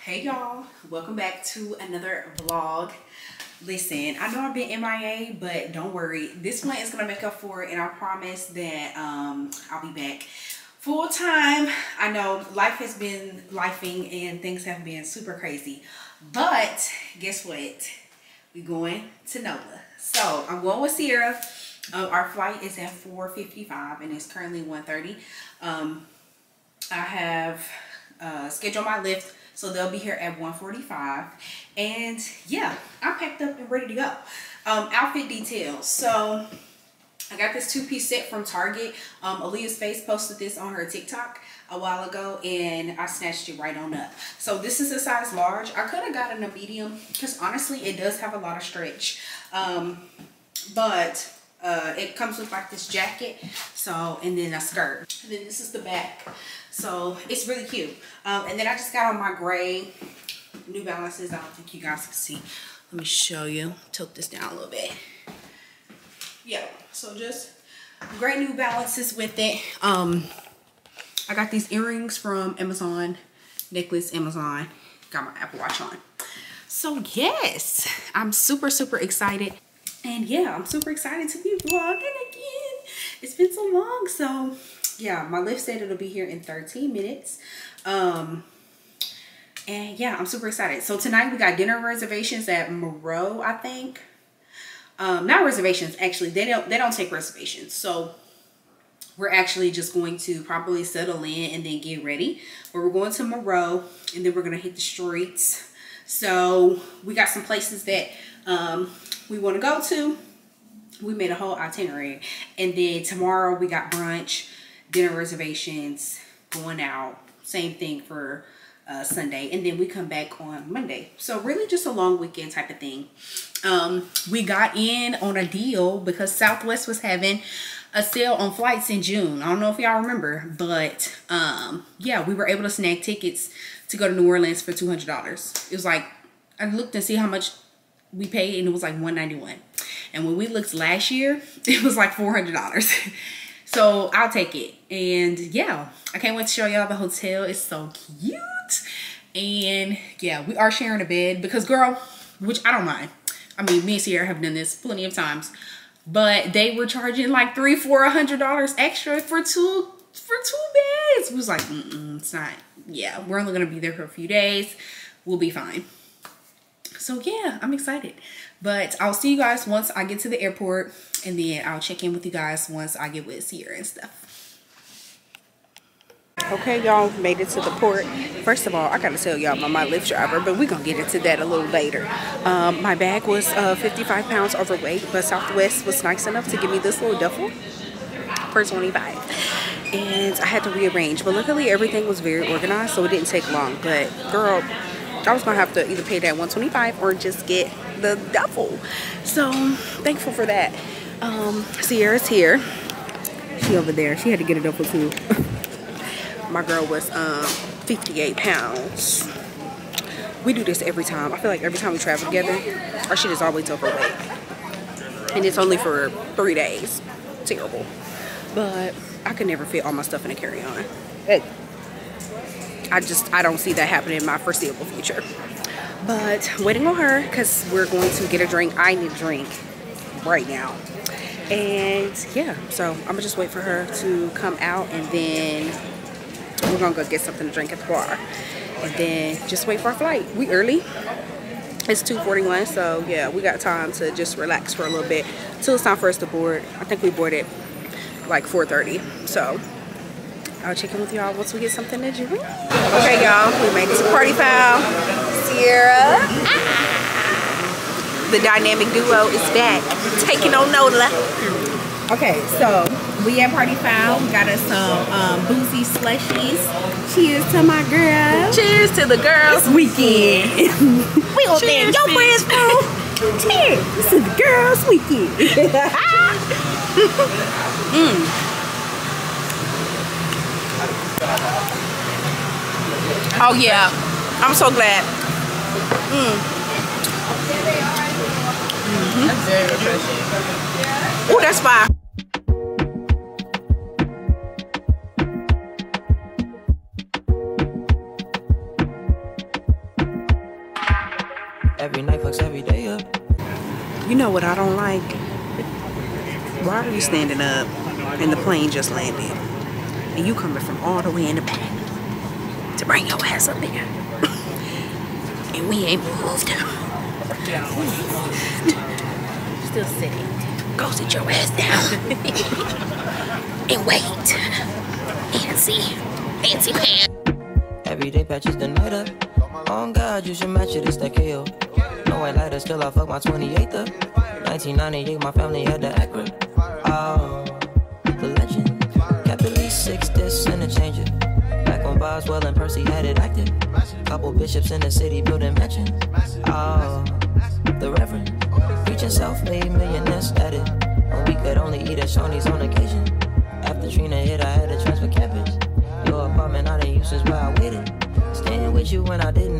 Hey y'all, welcome back to another vlog. Listen, I know I've been MIA, but don't worry. This one is gonna make up for it, and I promise that um, I'll be back full time. I know life has been lifing and things have been super crazy, but guess what? We're going to NOLA. So I'm going with Sierra. Um, our flight is at 4:55 and it's currently 1:30. Um, I have uh, scheduled my Lyft, so they'll be here at 1:45. And yeah, I'm packed up and ready to go. Um, outfit details. So I got this two-piece set from Target. Um, Aaliyah's Face posted this on her TikTok a while ago, and I snatched it right on up. So this is a size large. I could have gotten a medium because honestly, it does have a lot of stretch. Um, but uh, it comes with like this jacket so and then a skirt and then this is the back so it's really cute. Um, and then I just got on my gray New Balances. I don't think you guys can see. Let me show you. Tilt this down a little bit. Yeah so just gray New Balances with it. Um I got these earrings from Amazon necklace Amazon. Got my Apple Watch on. So yes I'm super super excited. And yeah, I'm super excited to be vlogging again. It's been so long. So yeah, my Lyft said it'll be here in 13 minutes. Um, and yeah, I'm super excited. So tonight we got dinner reservations at Moreau, I think. Um, not reservations, actually. They don't they don't take reservations. So we're actually just going to probably settle in and then get ready. But we're going to Moreau and then we're gonna hit the streets. So we got some places that um we want to go to. We made a whole itinerary. And then tomorrow we got brunch, dinner reservations, going out. Same thing for uh, Sunday. And then we come back on Monday. So really just a long weekend type of thing. Um, we got in on a deal because Southwest was having a sale on flights in June. I don't know if y'all remember, but um, yeah, we were able to snag tickets to go to New Orleans for $200. It was like, I looked and see how much we paid and it was like 191 and when we looked last year it was like $400 so I'll take it. And yeah. I can't wait to show y'all the hotel. It's so cute. And yeah we are sharing a bed because girl which I don't mind. I mean me and Sierra have done this plenty of times. But they were charging like three four, a hundred dollars extra for two for two beds. We was like mm -mm, it's not yeah we're only gonna be there for a few days. We'll be fine. So yeah i'm excited but i'll see you guys once i get to the airport and then i'll check in with you guys once i get with sierra and stuff. Okay y'all made it to the port. First of all i gotta tell y'all about my Lyft driver but we're gonna get into that a little later. Um, my bag was uh, 55 pounds overweight but southwest was nice enough to give me this little duffel for 25 and i had to rearrange but luckily everything was very organized so it didn't take long. But girl I was gonna have to either pay that 125 or just get the duffel. So thankful for that. Um, Sierra's here. She over there. She had to get a duffel too. My girl was um, 58 pounds. We do this every time. I feel like every time we travel together, our shit is always overweight. And it's only for three days. Terrible. But I could never fit all my stuff in a carry-on. I just, I don't see that happening in my foreseeable future. But waiting on her because we're going to get a drink. I need a drink right now. And yeah, so I'm gonna just wait for her to come out and then we're gonna go get something to drink at the bar. And then just wait for our flight. We early. It's 2.41, so yeah, we got time to just relax for a little bit till it's time for us to board. I think we boarded like 4.30, so I'll check in with y'all once we get something to drink. Okay, y'all, we made it to Party Foul. Sierra. The dynamic duo is back, taking on Nola. Okay, so we at Party Foul. We got us some um, boozy slushies. Cheers to my girl. Cheers to the girls. Weekend. we gonna your friends, bro. Cheers to the girls' weekend. mm. Oh yeah, I'm so glad. Mm. Mm -hmm. That's very refreshing. Oh, that's fire. Every night fucks every day up. You know what I don't like? Why are you standing up and the plane just landed? And you coming from all the way in the back to bring your ass up here. and we ain't moved. Still sitting. Go sit your ass down. and wait. Fancy. Fancy pants. Every day patches the night up. On God, you should match it, it's that KO. No, I lighter, still I fuck my 28th up. 1998, my family had the Acura. Oh, six discs and a changer. Back when Boswell and Percy had it active. Couple bishops in the city building mansions. Oh, the Reverend. Preaching self-made millionaires at it. When we could only eat at Shoney's on occasion. After Trina hit, I had to transfer campus. Your apartment, I didn't use since where I waited. Staying with you when I didn't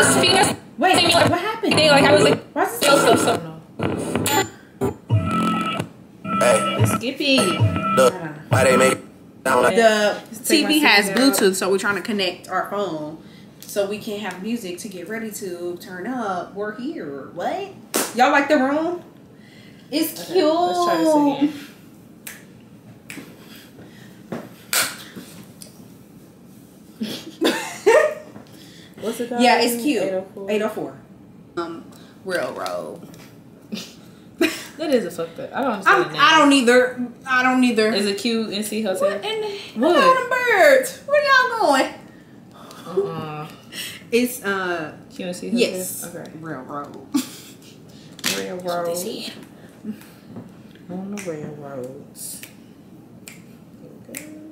Oh, it's working. Wait, what, what happened? They, like I was like, Why's it so so so. Hey, Skippy. look, why they make sound like the TV has. Bluetooth, so we're trying to connect our phone so we can have music to get ready to turn up. We're here. What? Y'all like the room? It's Okay, cute. let's try this again. What's it called? Yeah, it's cute. 804. 804. Um, railroad. That is a fucked up. I don't understand. I'm. I don't either. I don't either. Is it cute NC Hotel? What in the What? Look birds? Where y'all going? Uh-uh. It's uh QNC Hotel? yes. Okay. Railroad. Railroad. See? On the railroads.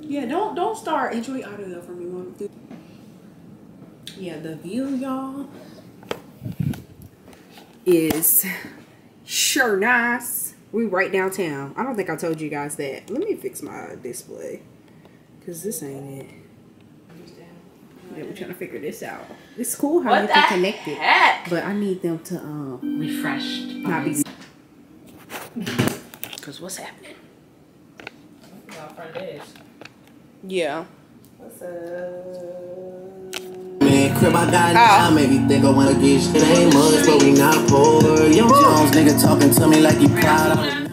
Yeah, don't don't start. Enjoy audio for me, mom. Yeah, the view, y'all, is sure nice. We right downtown. I don't think I told you guys that. Let me fix my display, cause this ain't it. Yeah, we're trying to figure this out. It's cool how you can connect it, but I need them to um refreshed. not be. Cause what's happening? Off front edge. Yeah. What's up? Crib I got now, maybe think I wanna get shit. Ain't much, but we not poor. Young Jones nigga talking to me like he proud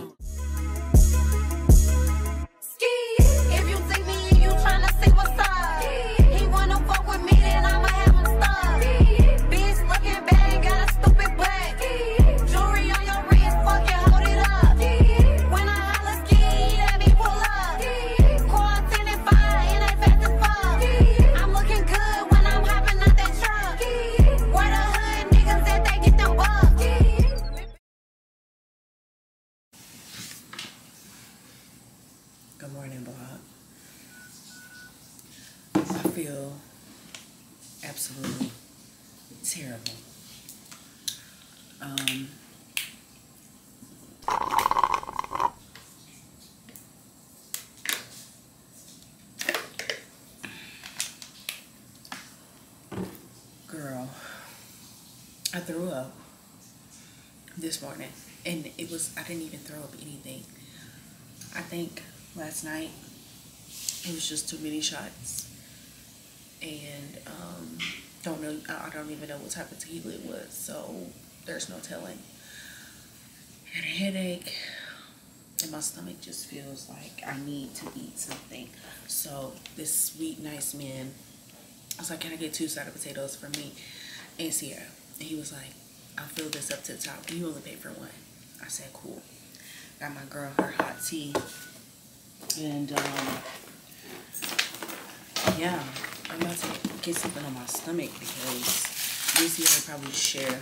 morning, and it was I didn't even throw up anything. I think last night it was just too many shots, and um, don't know. I don't even know what type of tequila it was, so there's no telling. Had a headache, and my stomach just feels like I need to eat something. So this sweet, nice man, I was like, "Can I get two side of potatoes for me and Sierra?" And he was like, "I'll fill this up to the top. You only pay for one." I said, "Cool." Got my girl her hot tea. And um yeah, I'm about to get something on my stomach because Lucy would probably share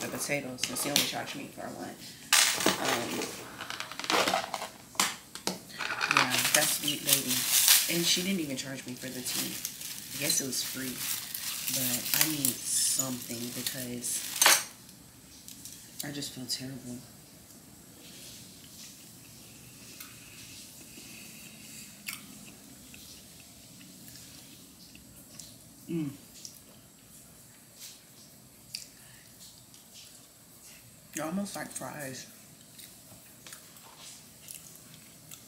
the potatoes since she only charged me for one. Um, yeah, that's sweet lady. And she didn't even charge me for the tea. I guess it was free. But I need something because I just feel terrible. Mm. They're almost like fries.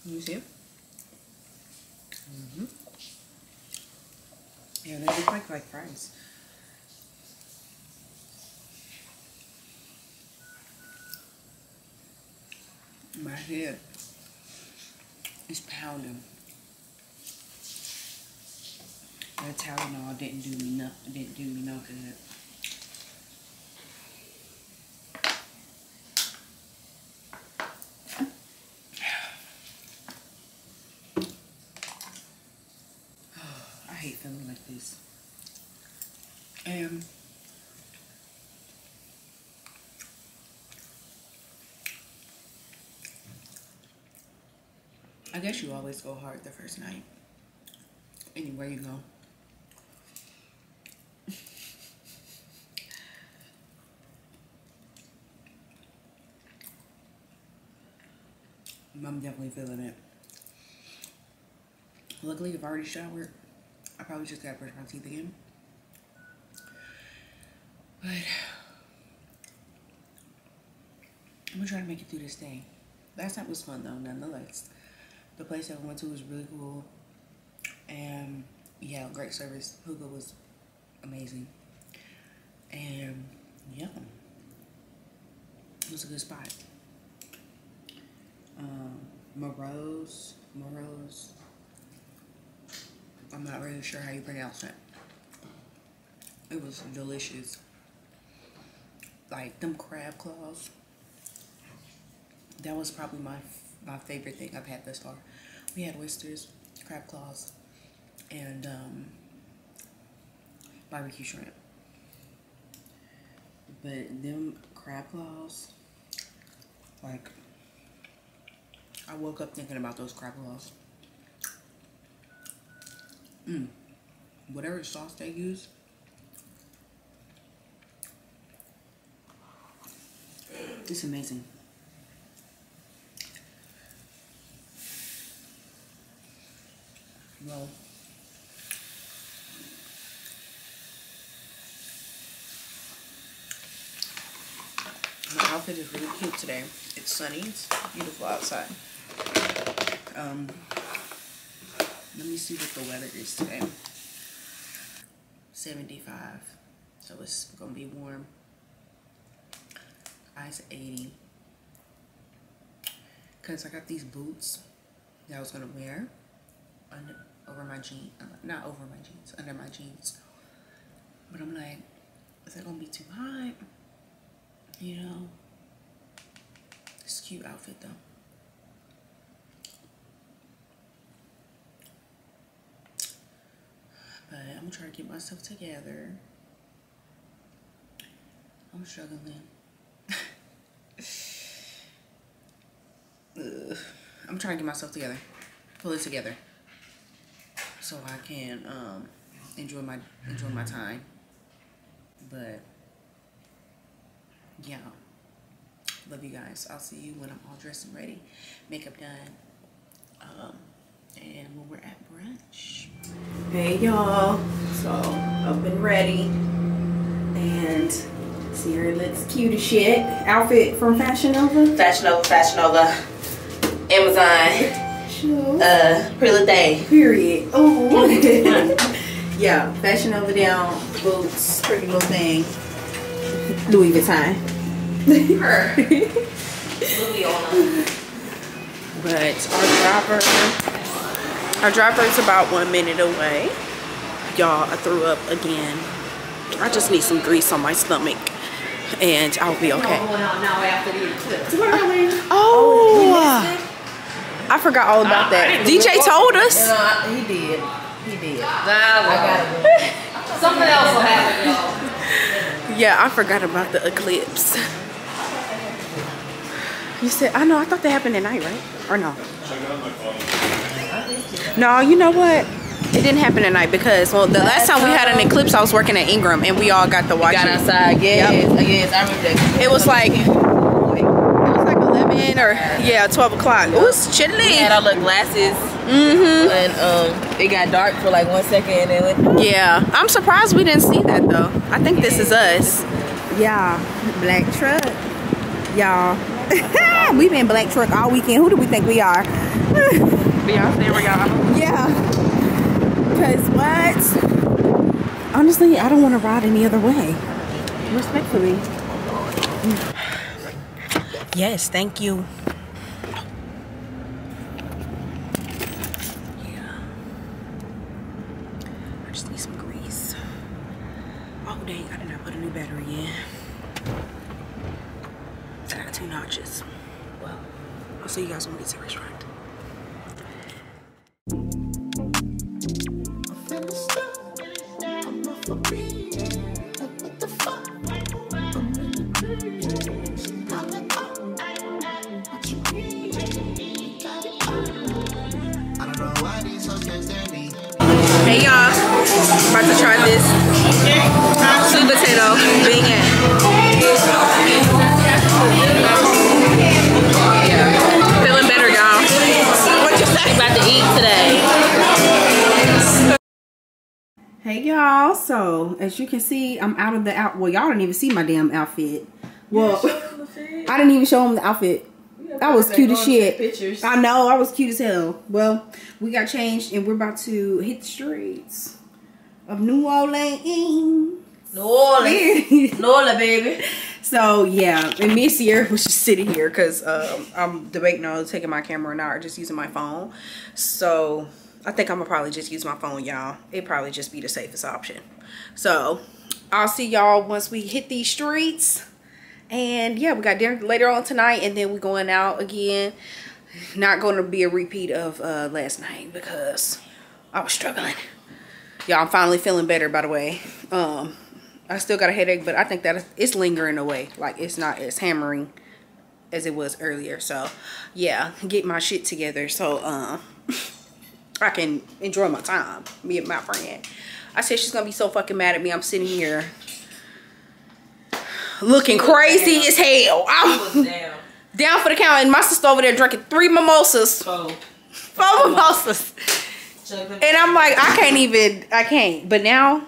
You see? Mm-hmm. Yeah, they look like like fries. Head is pounding. That Tylenol didn't do me no didn't do me no good. I hate feeling like this. And I guess you always go hard the first night. Anywhere you go. I'm definitely feeling it. Luckily, I've already showered. I probably just gotta brush my teeth again. But I'm gonna try to make it through this day. Last night was fun though, nonetheless. The place that I went to was really cool. And yeah, great service. Hugo was amazing. And yeah, it was a good spot. Um, Morose, Morose. I'm not really sure how you pronounce it. It was delicious. Like them crab claws. That was probably my my favorite thing I've had thus far. We had oysters, crab claws, and um, barbecue shrimp. But them crab claws, like, I woke up thinking about those crab claws. Mmm. Whatever sauce they use. It's amazing. Well, my outfit is really cute today. It's sunny. It's beautiful outside. Um, let me see what the weather is today. 75. So it's gonna be warm. Highs 80. Cause I got these boots that I was gonna wear under over my jeans, uh, not over my jeans, under my jeans. But I'm like, is that gonna be too hot? You know, it's cute outfit though. But I'm gonna try to get myself together. I'm struggling. I'm trying to get myself together, pull it together, so I can um, enjoy my enjoy my time. But yeah, love you guys. I'll see you when I'm all dressed and ready, makeup done, um, and when we're at brunch. Hey y'all, so up and ready, and Sierra looks cute as shit. Outfit from Fashion Nova. Fashion Nova, Fashion Nova, Amazon, Uh, Pretty Little Thing. Period. Oh, yeah. Fashion over down, boots, pretty little thing. Louis Vuitton. Her. Louis. But our driver, our driver is about one minute away. Y'all, I threw up again. I just need some grease on my stomach, and I'll be okay. Going on now after these clips. Oh, I forgot all about that. DJ told us. Uh, he did. He did. Nah, I got it. Something else will happen, y'all. Yeah, I forgot about the eclipse. You said, I know, I thought that happened at night, right? Or no? No, you know what? It didn't happen at night because, well, the last time we had an eclipse, I was working at Ingram and we all got to watch Got it. outside. Yes, Yep. yes, I remember that. It was like, it was like 11 or, yeah, 12 o'clock. It was chilly. We had our little glasses. Mm-hmm. And um, it got dark for like one second and then went. Yeah, I'm surprised we didn't see that though. I think this is us. Yeah, black truck. Y'all. We've been black truck all weekend. Who do we think we are? Beyonce, Rihanna. Yeah. Cause what? Honestly, I don't want to ride any other way. Respectfully. Yes, thank you. Yeah. I just need some grease. Oh dang, I did not put a new battery in. I got two notches. Well, I'll see you guys when we get to the restaurant. Hey about to try this sweet potato beignet. Feeling better, y'all. What you say? About to eat today. Hey y'all, so as you can see, I'm out of the out. Well, y'all didn't even see my damn outfit. Well, I didn't even show them the outfit. That was cute as shit. Pictures. I know, I was cute as hell. Well, we got changed and we're about to hit the streets of New Orleans. New Orleans. New Orleans, baby. So yeah, and me and Sierra was just sitting here because um, I'm debating on taking my camera or not, or just using my phone. So I think I'm gonna probably just use my phone, y'all. It probably just be the safest option. So I'll see y'all once we hit these streets. And yeah, we got dinner later on tonight, and then we're going out again. Not going to be a repeat of uh, last night because I was struggling. Y'all, I'm finally feeling better, by the way. Um, I still got a headache, but I think that it's lingering away. Like, it's not as hammering as it was earlier. So, yeah, get my shit together so um, I can enjoy my time, me and my friend. I said she's going to be so fucking mad at me. I'm sitting here looking crazy as hell. I'm Damn. down for the count, and my sister over there drinking three mimosas. Oh. Four mimosas. And I'm like, I can't even, I can't. But now,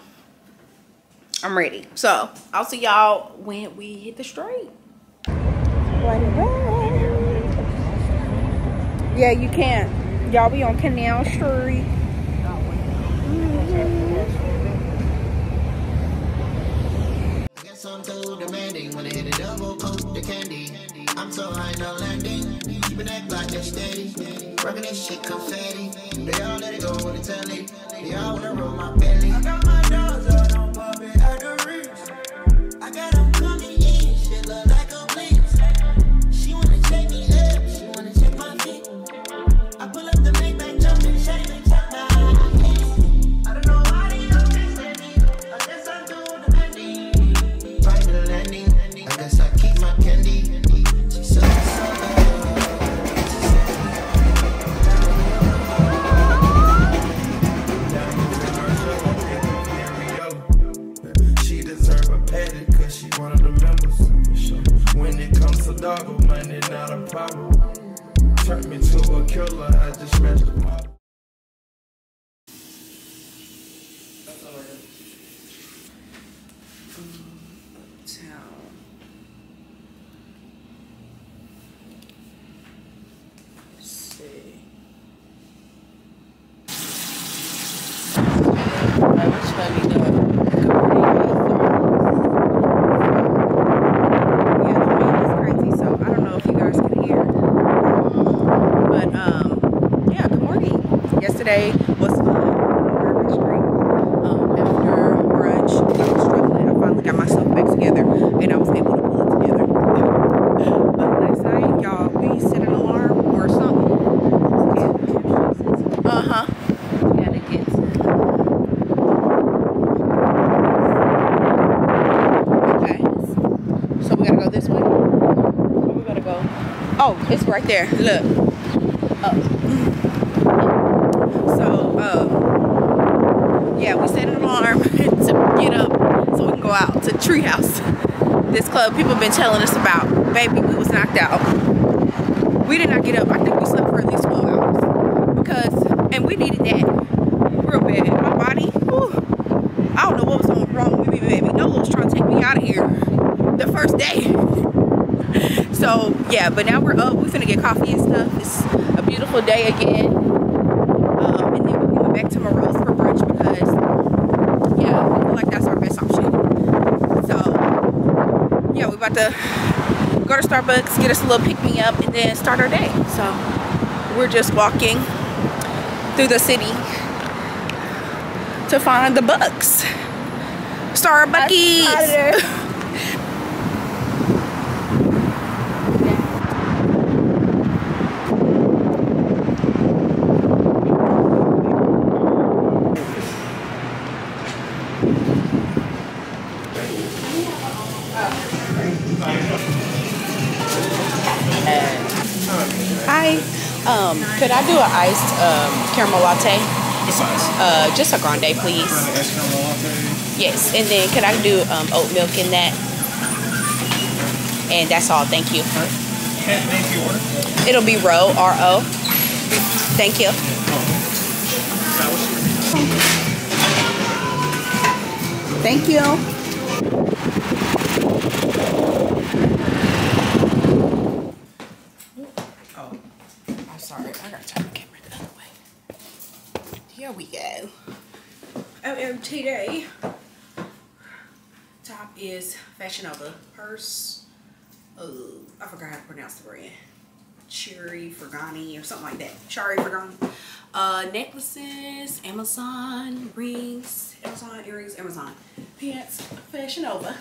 I'm ready. So, I'll see y'all when we hit the street. Yeah, you can't. Y'all be on Canal Street. I'm too demanding when I hit a double coat the candy. I'm so high, no landing. Keeping that block that steady. Rocking this shit confetti. They all let it go with the telly. They all wanna roll my belly. I got my dogs out on puppet at the reefs. I got them there. Look. Oh. So, uh, yeah, we set an alarm to get up so we can go out to Treehouse. This club people have been telling us about. Baby, we was knocked out. We did not get up. I think we slept for at least 12 hours. Because, and we needed that real bad. My body, whew, I don't know what was wrong with me, baby. Nola was trying to take me out of here the first day. So yeah, but now we're up. We're gonna get coffee and stuff. It's a beautiful day again. Um, and then we're going back to Moreau's for brunch because yeah, we feel like that's our best option. So yeah, we're about to go to Starbucks, get us a little pick me up, and then start our day. So we're just walking through the city to find the bucks. Starbucks. could I do an iced um, caramel latte? What size? Uh, just a grande, please. Ice caramel latte. Yes, and then could I do um, oat milk in that? And that's all. Thank you. Can't name your order. It'll be Ro R O. Thank you. Thank you. Oh, I'm sorry. I gotta turn the camera the other way. Here we go. OMTD. Top is Fashion Nova. Purse. Oh, I forgot how to pronounce the brand. Cherry Fergani or something like that. Cherry Fergani. Uh, necklaces, Amazon, rings, Amazon earrings, Amazon pants, Fashion Nova.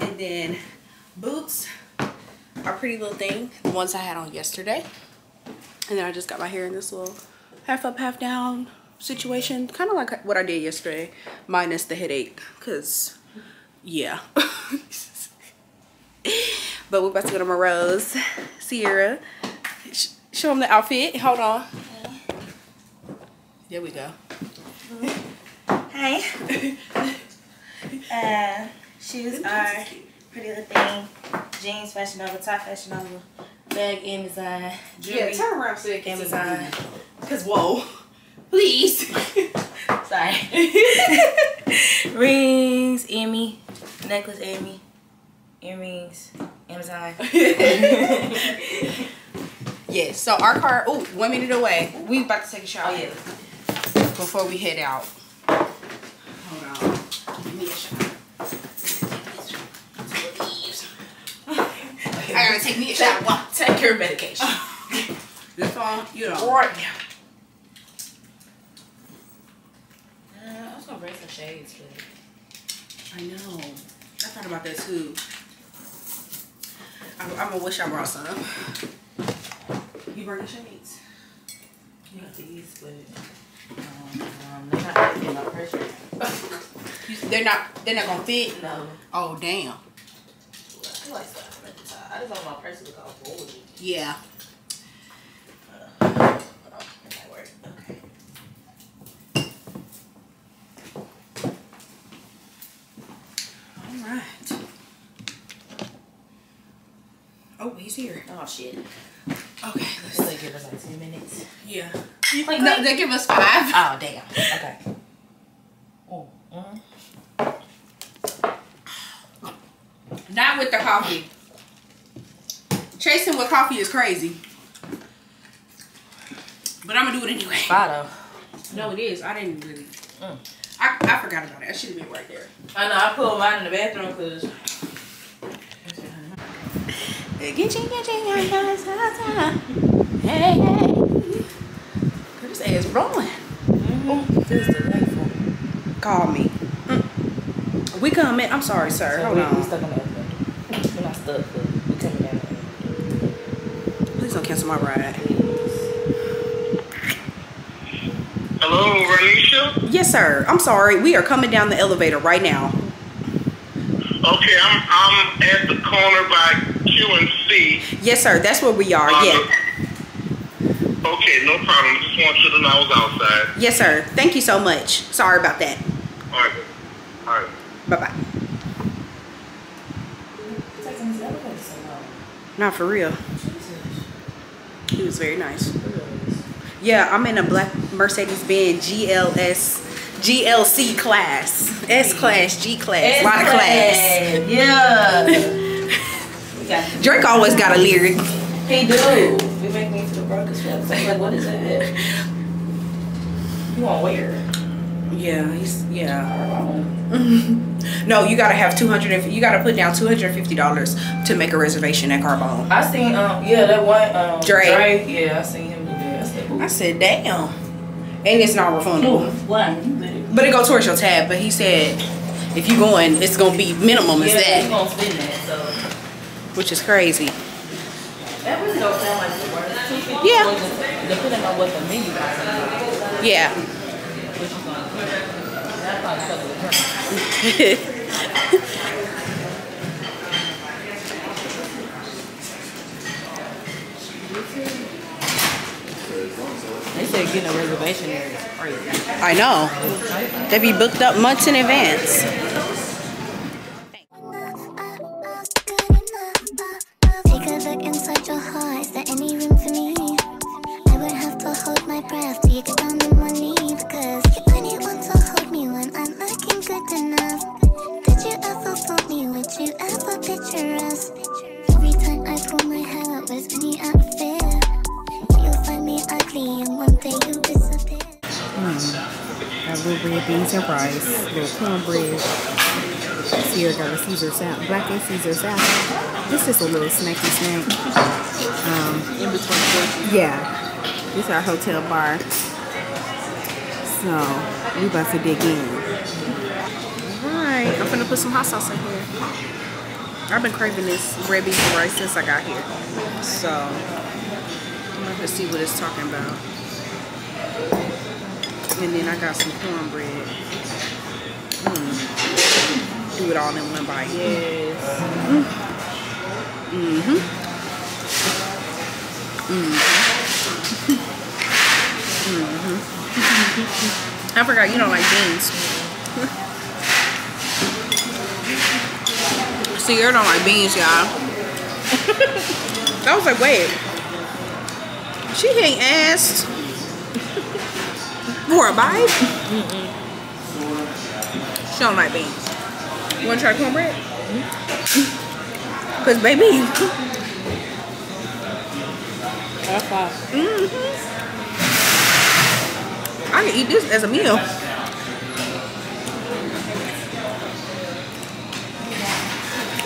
And then boots are pretty little thing. The ones I had on yesterday. And then I just got my hair in this little half up, half down situation. Kind of like what I did yesterday, minus the headache. Cause, yeah. but we're about to go to Moreau's. Sierra, sh show them the outfit. Hold on. There we go. Hi. uh, shoes are pretty little thing. Jeans, Fashion Nova, top Fashion Nova, bag, Amazon, jewelry, Yeah, turn around so Amazon. Cause whoa, please. Sorry. Rings, Emmy, necklace, Emmy, earrings, Amazon. yes. So our car. Oh, one minute away. We about to take a shower. Oh, yeah. Before we head out. Hold on. Give me a shot. I gotta take me a. Take your medication. This one, you know. Right now. Uh, I was gonna bring some shades, but I know. I thought about that too. I'm, I'm gonna wish I brought some. You bring the shades? not these, but um, um, they're not in my purse right now. You- They're not. They're not gonna fit. No. Oh damn. I like at the top. I just want my purse to all forward. Yeah. Uh, hold on. That might work. Okay. All right. Oh, he's here. Oh shit. Okay. This will give us like ten minutes. Yeah. Like, No, they give us five. Oh damn. Okay. Oh. mm. Not with the coffee. Chasing with coffee is crazy. But I'm gonna do it anyway. Fido. No, it is. I didn't really. Mm. I, I forgot about it. I should have been right there. I know. I put mine in the bathroom because. Hey, hey. This ass rolling. This is delightful. Call me. Mm. We coming. I'm sorry, sir. So Hold we, we on. stuck on the. We're not stuck, but we coming down. Please don't cancel my ride. Hello, Ronesha. Yes, sir. I'm sorry. We are coming down the elevator right now. Okay, I'm I'm at the corner by Q and C. Yes, sir. That's where we are. Uh, Yeah. Okay, no problem. Just want you to know I was outside. Yes, sir. Thank you so much. Sorry about that. All right. All right. Bye bye. Not for real. He was very nice. Yeah, I'm in a black Mercedes Benz GLS GLC class. S class, G class, lot of class. Yeah. Drake always got a lyric. He do. You make me feel broke as. So I'm like, what is that? You want wear? Yeah, he's yeah. no, you gotta have two hundred. You gotta put down two hundred fifty dollars to make a reservation at Carbone. I seen um yeah that one um Drake. Drake. Yeah, I seen him do that. I said, I said, damn. And it's not refundable. one. But it go towards your tab. But he said, if you going, it's gonna be minimum is Yeah, that, he gonna spend that. So which is crazy. that really don't sound like the worst. Yeah. Depending on what the menu got. Yeah. Which is gonna. That probably cover the drink. They said getting a reservation there is crazy. I know. They be booked up months in advance. Our hotel bar. So we about to dig in. Alright, I'm gonna put some hot sauce in here. I've been craving this red beef and rice since I got here. So I'm gonna see what it's talking about. And then I got some cornbread. Mm. Do it all in one bite. Yes. Mm-hmm. Mm-hmm. Mm-hmm. I forgot you don't like beans. See, you don't like beans, y'all. I was like, wait. She ain't asked for a bite? She don't like beans. You wanna try cornbread? Cause baby. hmm I can eat this as a meal.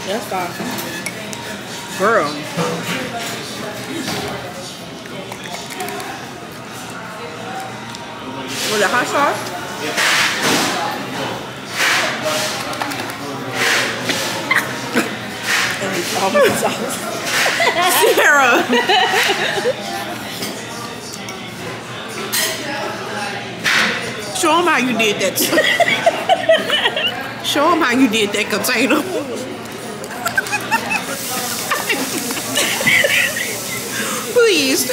That's fine. Girl. With the hot sauce? and All my sauce. Sarah. Show them how you did that. Show them how you did that container. Please.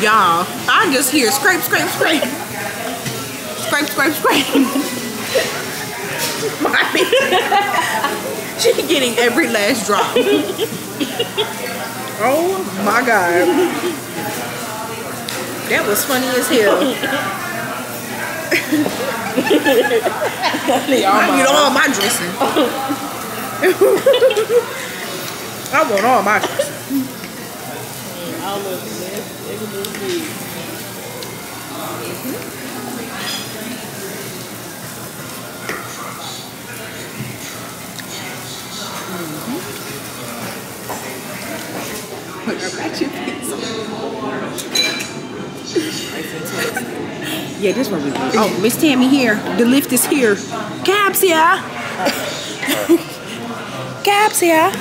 Y'all, I just hear scrape, scrape, scrape. Scrape, scrape, scrape. Mommy. she getting every last drop. oh my god. That was funny as hell. I need all my dressing. I want all my dressing. All of them. They can just be. Yeah, this one we go. Oh, Miss Tammy here. The Lyft is here. Cabs here. Cabs here.